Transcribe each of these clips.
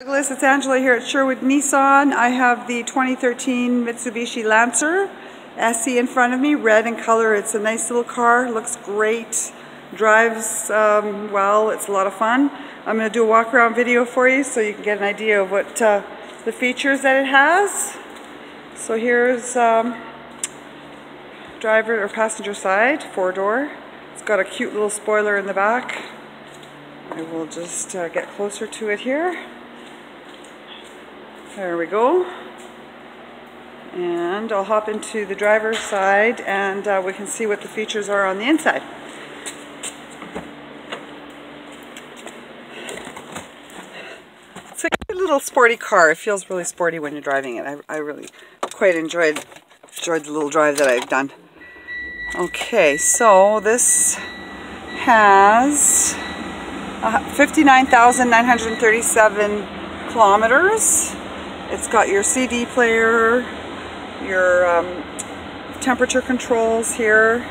Douglas, it's Angela here at Sherwood Nissan. I have the 2013 Mitsubishi Lancer SE in front of me, red in color. It's a nice little car, looks great, drives um, well, it's a lot of fun. I'm going to do a walk around video for you so you can get an idea of what uh, the features that it has. So here's um, driver or passenger side, four door. It's got a cute little spoiler in the back. I will just uh, get closer to it here. There we go. And I'll hop into the driver's side and uh, we can see what the features are on the inside. It's a little sporty car. It feels really sporty when you're driving it. I, I really quite enjoyed, enjoyed the little drive that I've done. Okay, so this has uh, 59,937 kilometers. It's got your CD player, your um, temperature controls here.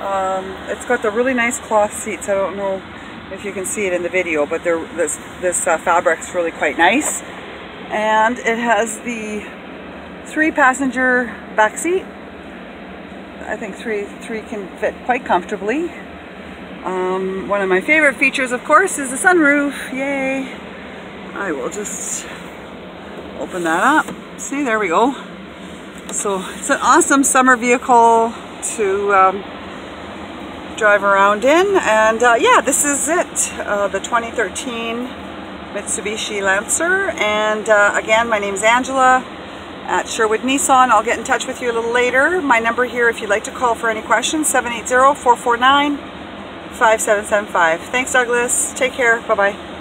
Um, it's got the really nice cloth seats. I don't know if you can see it in the video, but this, this uh, fabric's really quite nice. And it has the three passenger back seat. I think three, three can fit quite comfortably. Um, one of my favorite features, of course, is the sunroof. Yay! I will just open that up. See, there we go. So it's an awesome summer vehicle to um, drive around in. And uh, yeah, this is it. Uh, the 2013 Mitsubishi Lancer. And uh, again, my name is Angela at Sherwood Nissan. I'll get in touch with you a little later. My number here, if you'd like to call for any questions, 780-449-5775. Thanks, Douglas. Take care. Bye-bye.